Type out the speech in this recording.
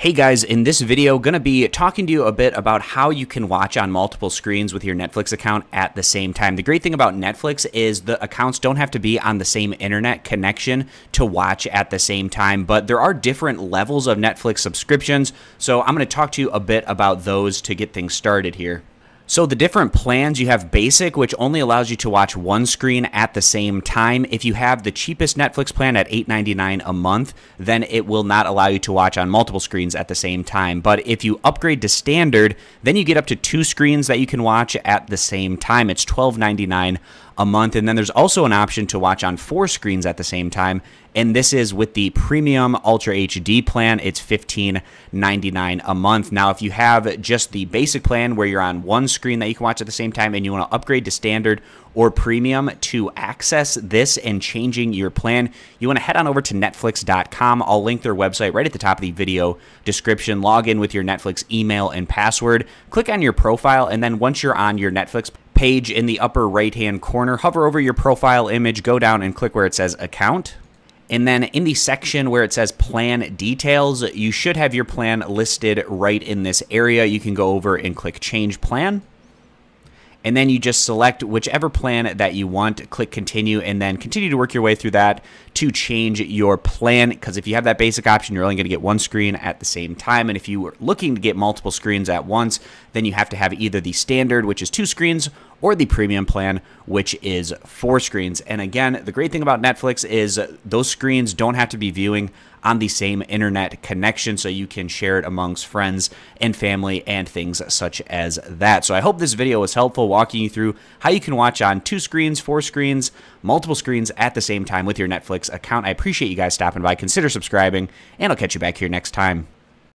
Hey guys, in this video, to be talking to you a bit about how you can watch on multiple screens with your Netflix account at the same time. The great thing about Netflix is the accounts don't have to be on the same internet connection to watch at the same time, but there are different levels of Netflix subscriptions, so I'm to talk to you a bit about those to get things started here. So the different plans, you have basic, which only allows you to watch one screen at the same time. If you have the cheapest Netflix plan at $8.99 a month, then it will not allow you to watch on multiple screens at the same time. But if you upgrade to standard, then you get up to two screens that you can watch at the same time. It's $12.99 a month. And then there's also an option to watch on four screens at the same time. And this is with the premium Ultra HD plan. It's $15.99 a month. Now, if you have just the basic plan where you're on one screen that you can watch at the same time and you want to upgrade to standard or premium to access this and changing your plan, you want to head on over to Netflix.com. I'll link their website right at the top of the video description. Log in with your Netflix email and password. Click on your profile, and then once you're on your Netflix page in the upper right hand corner. Hover over your profile image, go down and click where it says account. And then in the section where it says plan details, you should have your plan listed right in this area. You can go over and click change plan and then you just select whichever plan that you want, click continue, and then continue to work your way through that to change your plan. Because if you have that basic option, you're only going to get one screen at the same time. And if you are looking to get multiple screens at once, then you have to have either the standard, which is two screens, or the premium plan, which is four screens. And again, the great thing about Netflix is those screens don't have to be viewing on the same internet connection so you can share it amongst friends and family and things such as that. So I hope this video was helpful walking you through how you can watch on two screens, four screens, multiple screens at the same time with your Netflix account. I appreciate you guys stopping by. Consider subscribing, and I'll catch you back here next time.